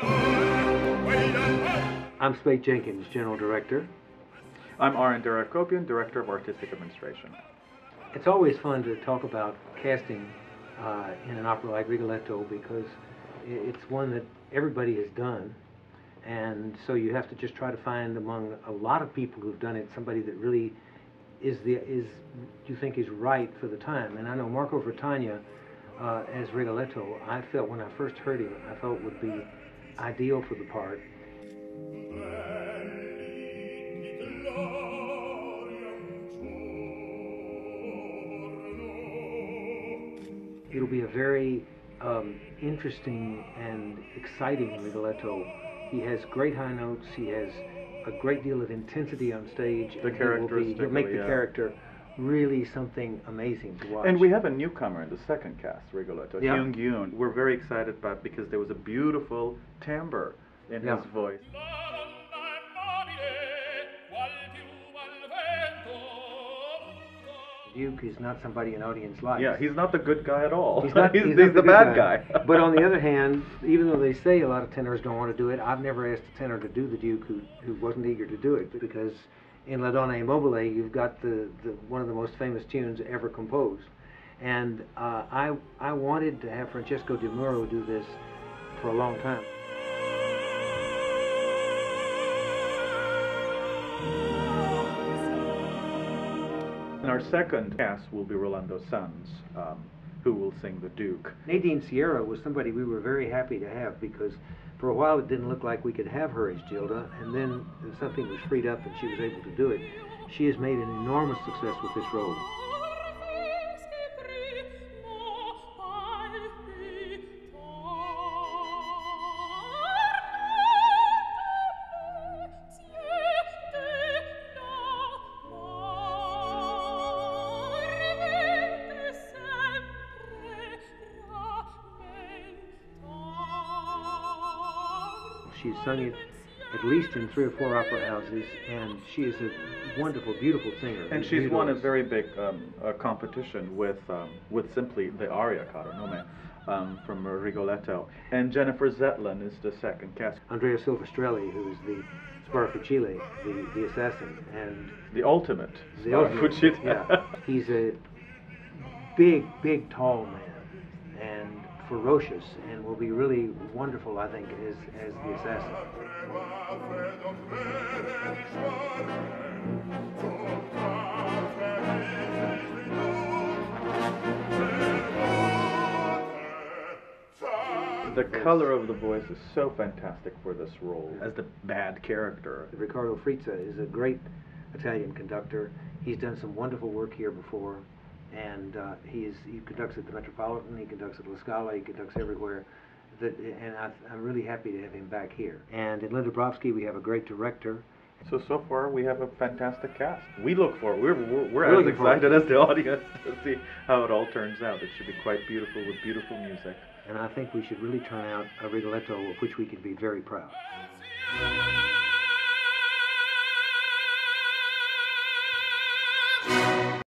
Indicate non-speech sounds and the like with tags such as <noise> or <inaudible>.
I'm Speight Jenkins, General Director. I'm Aren Der Hacopian, Director of Artistic Administration. It's always fun to talk about casting uh, in an opera like Rigoletto because it's one that everybody has done. And so you have to just try to find among a lot of people who've done it somebody that really is the is you think is right for the time. And I know Marco Vratogna uh, as Rigoletto, I felt when I first heard him, I felt would be ideal for the part. It'll be a very um, interesting and exciting Rigoletto. He has great high notes. He has a great deal of intensity on stage. The character will make the yeah. character really something amazing to watch. And we have a newcomer in the second cast, Rigoletto, Yeah. Hyung Yun. We're very excited about because there was a beautiful timbre in Yeah. his voice. the Duke is not somebody an audience likes. Yeah, he's not the good guy at all. He's not. he's, <laughs> he's he's not the, good bad guy. <laughs> but on the other <laughs> hand, even though they say a lot of tenors don't want to do it, I've never asked a tenor to do the Duke who who wasn't eager to do it because in La Donna Mobile you've got the, the one of the most famous tunes ever composed, and uh, I I wanted to have Francesco Demuro do this for a long time. And our second cast will be Rolando Sanz, um, who will sing the Duke. Nadine Sierra was somebody we were very happy to have because for a while it didn't look like we could have her as Gilda, and then something was freed up and she was able to do it. She has made an enormous success with this role. She's sung it at least in three or four opera houses, and she is a wonderful, beautiful singer. And she's won a very big um, uh, competition with um, with simply the aria Caro Nome um, from Rigoletto. And Jennifer Zetlan is the second cast. Andrea Silvestrelli, who is the Sparafucile, the, the assassin, and The ultimate. the ultimate- yeah, he's a big, big, tall man, ferocious, and will be really wonderful, I think, as as the assassin. The color of the voice is so fantastic for this role as the bad character. Riccardo Frizza is a great Italian conductor. He's done some wonderful work here before, and uh, he is he conducts at the Metropolitan, he conducts at La Scala, he conducts everywhere. That, and I, I'm really happy to have him back here. And in Linda Brovsky, we have a great director. So so far we have a fantastic cast. We look forward. we're we're, we're, We're as looking forward. excited as the <laughs> audience to see how it all turns out. It should be quite beautiful with beautiful music. And I think we should really turn out a Rigoletto of which we can be very proud. Insieme